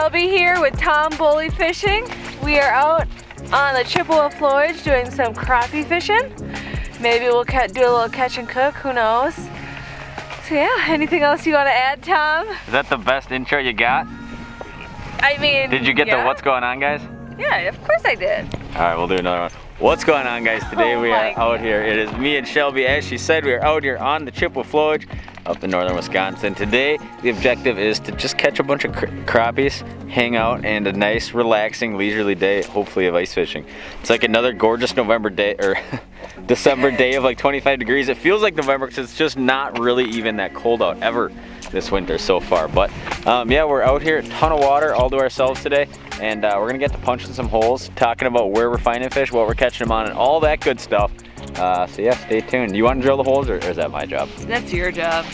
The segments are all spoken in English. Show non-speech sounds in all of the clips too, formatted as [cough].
Shelby here with Tom Boley Fishing. We are out on the Chippewa Flowage doing some crappie fishing. Maybe we'll do a little catch and cook, who knows. So yeah, anything else you want to add, Tom? Is that the best intro you got? I mean, Did you get yeah. the what's going on, guys? Yeah, of course I did. All right, we'll do another one. What's going on, guys? Today Oh we are out here. It is me and Shelby. As she said, we are out here on the Chippewa Flowage up in northern Wisconsin. Today, the objective is to just catch a bunch of cr crappies, hang out, and a nice, relaxing, leisurely day, hopefully of ice fishing. It's like another gorgeous November day, or [laughs] December day of like 25 degrees. It feels like November because it's just not really even that cold out ever this winter so far. But um, yeah, we're out here, ton of water all to ourselves today. And uh, we're gonna get to punching some holes, talking about where we're finding fish, what we're catching them on, and all that good stuff. Uh, so yeah, stay tuned. Do you want to drill the holes or, or is that my job? That's your job.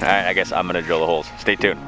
All right, I guess I'm gonna drill the holes. Stay tuned.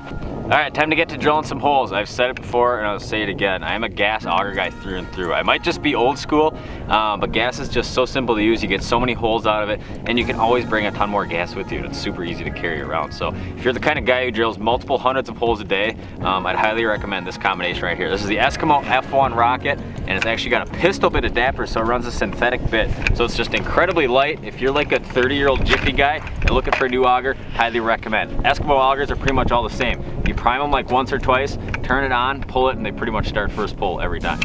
All right, time to get to drilling some holes. I've said it before and I'll say it again. I am a gas auger guy through and through. I might just be old school, um, but gas is just so simple to use. You get so many holes out of it and you can always bring a ton more gas with you. It's super easy to carry around. So if you're the kind of guy who drills multiple hundreds of holes a day, um, I'd highly recommend this combination right here. This is the Eskimo F1 Rocket and it's actually got a pistol bit adapter so it runs a synthetic bit. So it's just incredibly light. If you're like a 30 year old jiffy guy and looking for a new auger, highly recommend. Eskimo augers are pretty much all the same. You prime them like once or twice, turn it on, pull it, and they pretty much start first pull every time.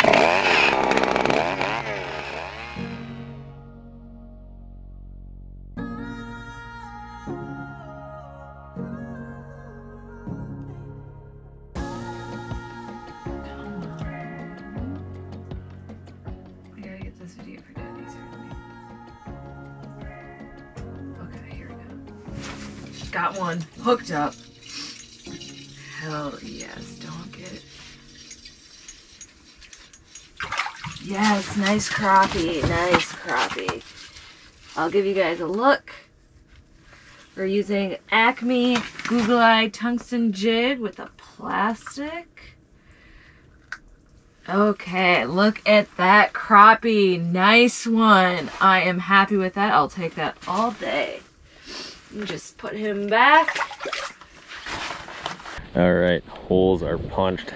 Got one hooked up. Hell yes, don't get it. Yes, nice crappie, nice crappie. I'll give you guys a look. We're using Acme Google Eye Tungsten Jig with a plastic. Okay, look at that crappie. Nice one. I am happy with that. I'll take that all day. You just put him back. All right, holes are punched.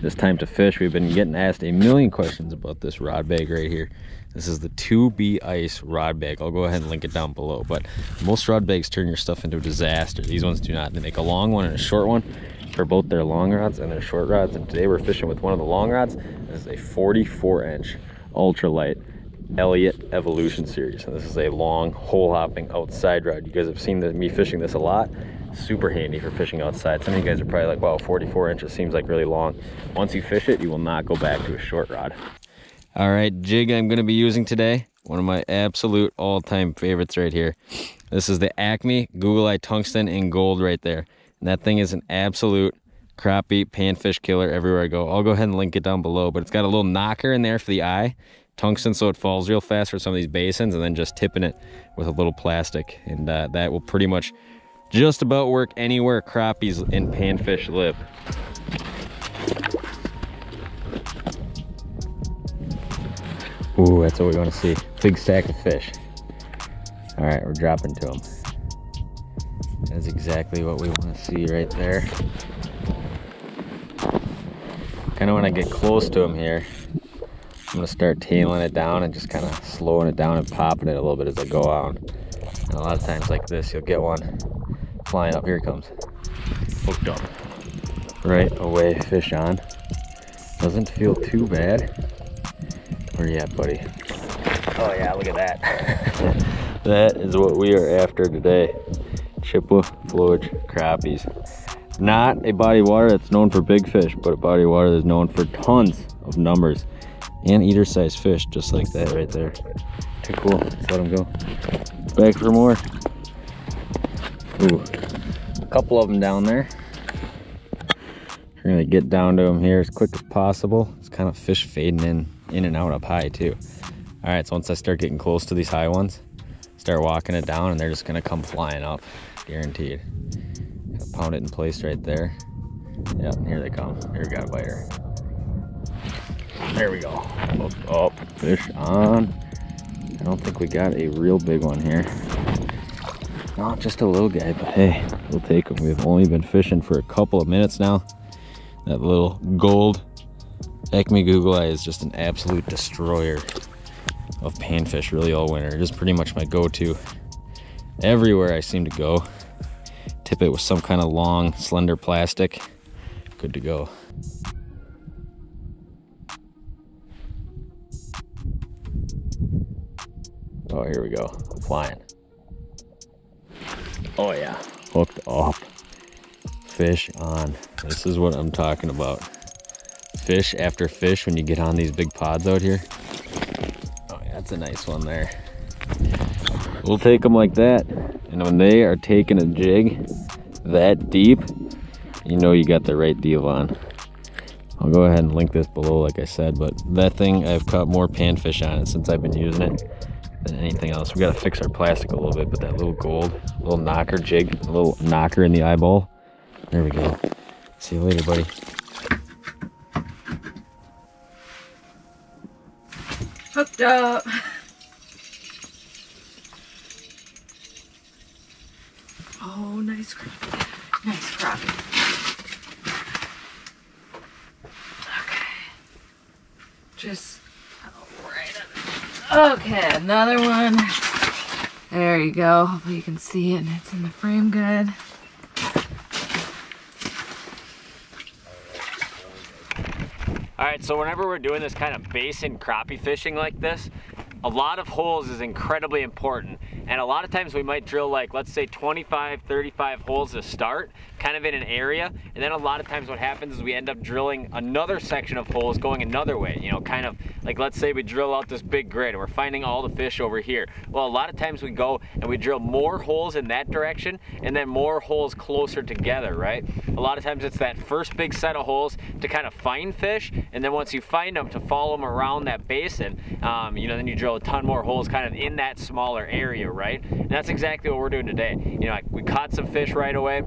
This time to fish. We've been getting asked a million questions about this rod bag right here. This is the 2B Ice rod bag. I'll go ahead and link it down below. But most rod bags turn your stuff into a disaster. These ones do not. They make a long one and a short one for both their long rods and their short rods. And today we're fishing with one of the long rods. This is a 44 inch ultralight Elliott Evolution Series. And this is a long hole hopping outside rod. You guys have seen the, me fishing this a lot. Super handy for fishing outside. Some of you guys are probably like, wow, 44 inches seems like really long. Once you fish it, you will not go back to a short rod. All right, jig I'm gonna be using today. One of my absolute all-time favorites right here. This is the Acme Google Eye Tungsten in gold right there. And that thing is an absolute crappie panfish killer everywhere I go. I'll go ahead and link it down below, but it's got a little knocker in there for the eye. Tungsten so it falls real fast for some of these basins and then just tipping it with a little plastic. And uh, that will pretty much just about work anywhere crappies and panfish live. Ooh, that's what we want to see. Big stack of fish. All right, we're dropping to them. That's exactly what we want to see right there. Kind of when I get close to them here, I'm gonna start tailing it down and just kind of slowing it down and popping it a little bit as I go out. And a lot of times like this, you'll get one flying up. Here it comes. Hooked up. Right away, fish on. Doesn't feel too bad. Where you at, buddy? Oh yeah, look at that. [laughs] that is what we are after today. Chippewa flowage crappies. Not a body of water that's known for big fish, but a body of water that's known for tons of numbers and eater sized fish, just like that right there. Too cool. Let's let them go. Back for more. Ooh, a couple of them down there. We're gonna get down to them here as quick as possible. It's kind of fish fading in, in and out up high too. All right, so once I start getting close to these high ones, start walking it down and they're just gonna come flying up, guaranteed. Pound it in place right there. Yep, here they come. Here we got a biter. There we go. Hooked up, fish on. I don't think we got a real big one here. Not just a little guy, but hey, we'll take them. We've only been fishing for a couple of minutes now. That little gold Acme Google Eye is just an absolute destroyer of panfish really all winter. It is pretty much my go-to everywhere I seem to go. Tip it with some kind of long, slender plastic. Good to go. Oh, here we go. I'm Flying. Oh yeah, hooked up. Fish on. This is what I'm talking about. Fish after fish when you get on these big pods out here. Oh yeah, that's a nice one there. We'll take them like that. And when they are taking a jig that deep, you know you got the right deal on. I'll go ahead and link this below like I said, but that thing, I've caught more panfish on it since I've been using it than anything else. We got to fix our plastic a little bit, but that little gold, little knocker jig, a little knocker in the eyeball. There we go. See you later, buddy. Hooked up. Oh, nice crappie. Nice crappie. Okay. Just. Okay, another one. There you go. Hopefully you can see it and it's in the frame good. All right, so whenever we're doing this kind of basin crappie fishing like this, a lot of holes is incredibly important. And a lot of times we might drill like, let's say 25, 35 holes to start, kind of in an area. And then a lot of times what happens is we end up drilling another section of holes going another way. You know, kind of like, let's say we drill out this big grid and we're finding all the fish over here. Well, a lot of times we go and we drill more holes in that direction and then more holes closer together, right? A lot of times it's that first big set of holes to kind of find fish. And then once you find them to follow them around that basin, um, you know, then you drill a ton more holes kind of in that smaller area, right? And that's exactly what we're doing today. You know, we caught some fish right away.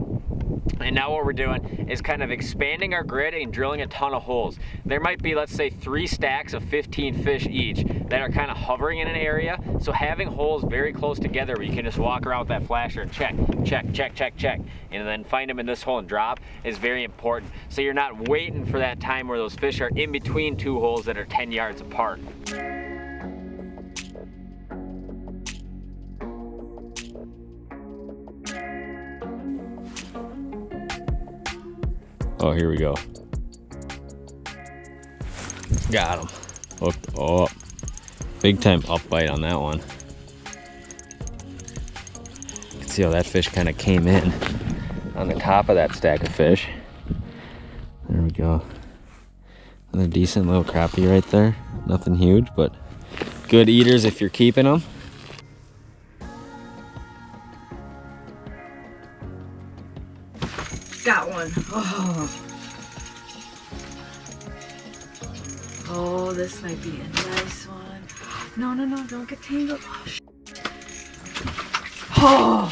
And now what we're doing is kind of expanding our grid and drilling a ton of holes. There might be, let's say, three stacks of 15 fish each that are kind of hovering in an area. So having holes very close together where you can just walk around with that flasher and check, check, check, check, check, and then find them in this hole and drop is very important. So you're not waiting for that time where those fish are in between two holes that are 10 yards apart. Oh, here we go. Got him. Hooked up. Big time up bite on that one. You can see how that fish kind of came in on the top of that stack of fish. There we go. Another decent little crappie right there. Nothing huge, but good eaters if you're keeping them. One. Oh. Oh, this might be a nice one. No, no, no, don't get tangled. Oh, oh.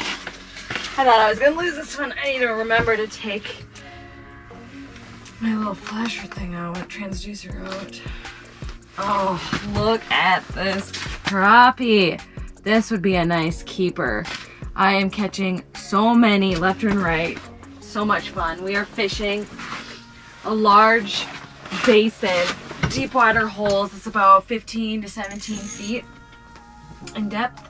I thought I was gonna lose this one. I need to remember to take my little flasher thing out, my transducer out. Oh, look at this crappie. This would be a nice keeper. I am catching so many left and right so much fun. We are fishing a large basin, deep water holes. It's about 15 to 17 feet in depth.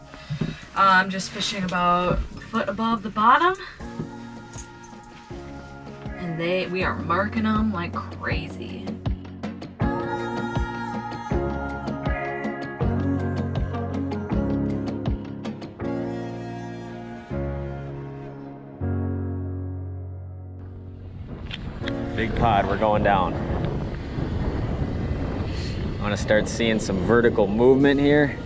I'm um, just fishing about a foot above the bottom. And they, we are marking them like crazy. Big pod, we're going down. I want to start seeing some vertical movement here.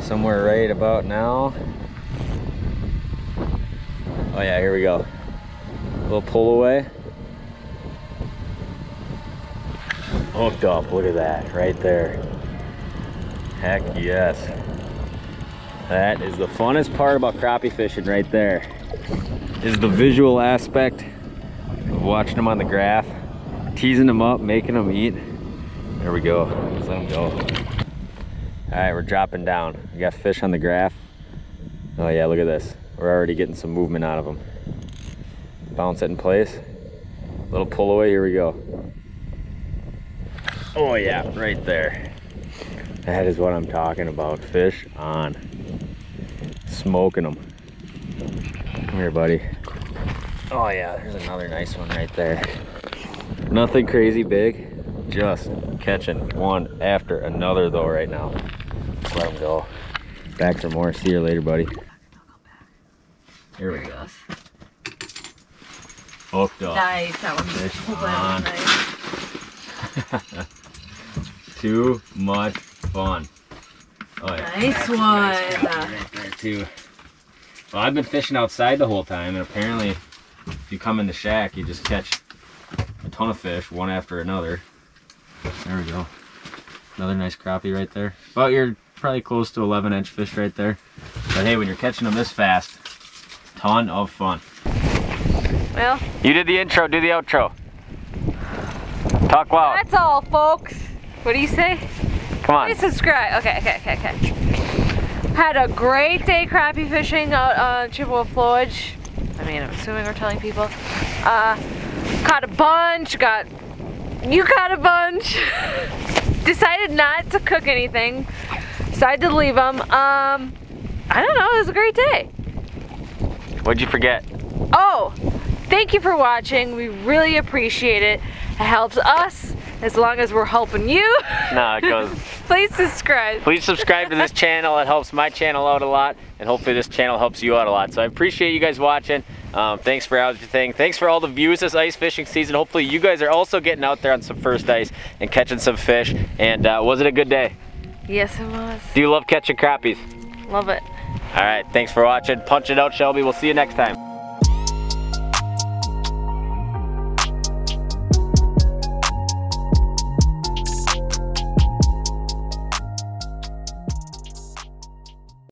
Somewhere right about now. Oh yeah, here we go. A little pull away. Hooked up, look at that, right there. Heck yes. That is the funnest part about crappie fishing right there. Is the visual aspect watching them on the graph, teasing them up, making them eat. There we go, let's let them go. All right, we're dropping down. We got fish on the graph. Oh yeah, look at this. We're already getting some movement out of them. Bounce it in place. Little pull away, here we go. Oh yeah, right there. That is what I'm talking about. Fish on. Smoking them. Come here, buddy. Oh yeah, there's another nice one right there. Nothing crazy big, just catching one after another though right now. Let's let them go. Back for more. See you later, buddy. Here we go. Hooked up. Nice, that one. Fish Hopefully on. nice. [laughs] Too much fun. Oh yeah. Nice one. Right there too. Well, I've been fishing outside the whole time, and apparently, if you come in the shack, you just catch a ton of fish, one after another. There we go. Another nice crappie right there. But you're probably close to 11 inch fish right there. But hey, when you're catching them this fast, ton of fun. Well, You did the intro, do the outro. Talk loud. that's all, folks. What do you say? Come on. Please subscribe. Okay, okay, okay, okay. Had a great day crappie fishing out on Chippewa Flowage. I mean, I'm assuming we're telling people. Uh, caught a bunch. Got you caught a bunch. [laughs] Decided not to cook anything. Decided to leave them. Um, I don't know. It was a great day. What'd you forget? Oh, thank you for watching. We really appreciate it. It helps us as long as we're helping you. No, it goes. [laughs] Please subscribe. Please subscribe to this [laughs] channel. It helps my channel out a lot, and hopefully this channel helps you out a lot. So I appreciate you guys watching. Um, thanks for everything. Thanks for all the views this ice fishing season. Hopefully you guys are also getting out there on some first ice and catching some fish. And uh, was it a good day? Yes, it was. Do you love catching crappies? Love it. All right, thanks for watching. Punch it out, Shelby. We'll see you next time.